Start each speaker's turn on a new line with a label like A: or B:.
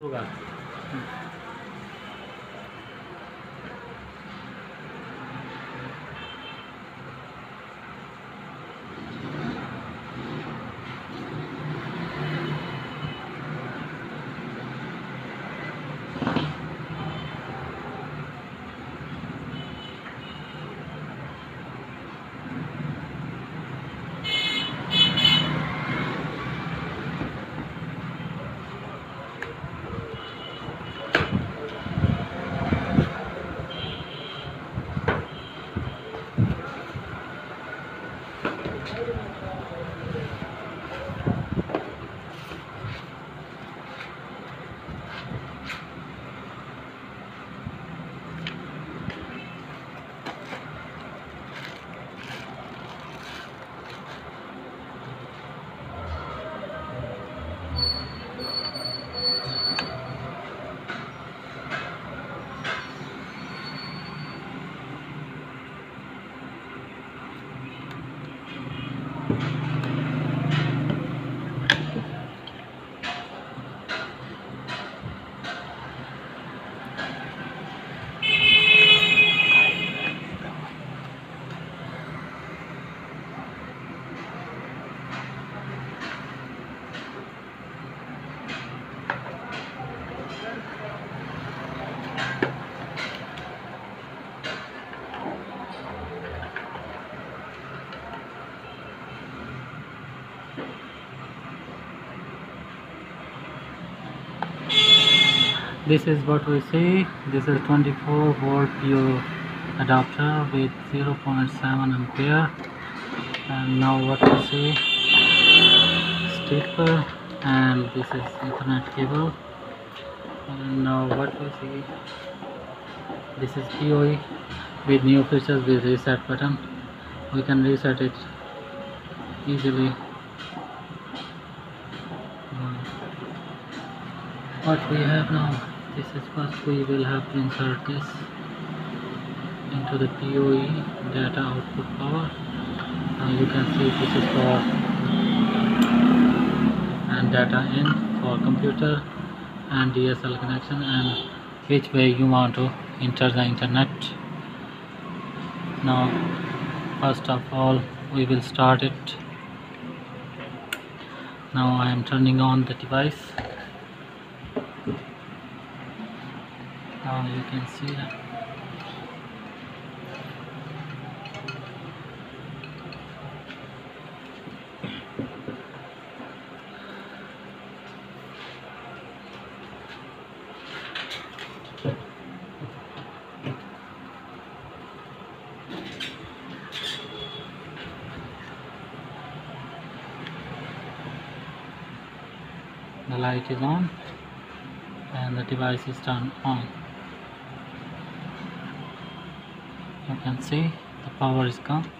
A: 不敢。This is what we see. This is 24 volt PO adapter with 0.7 ampere. And now what we see? Sticker and this is ethernet cable. And now what we see? This is PoE with new features with reset button. We can reset it easily. Hmm. what we have now this is first we will have to insert this into the PoE data output power. Now you can see this is for and data in for computer and DSL connection and which way you want to enter the internet. Now first of all we will start it. Now I am turning on the device now you can see that. The light is on and the device is turned on you can see. The power is gone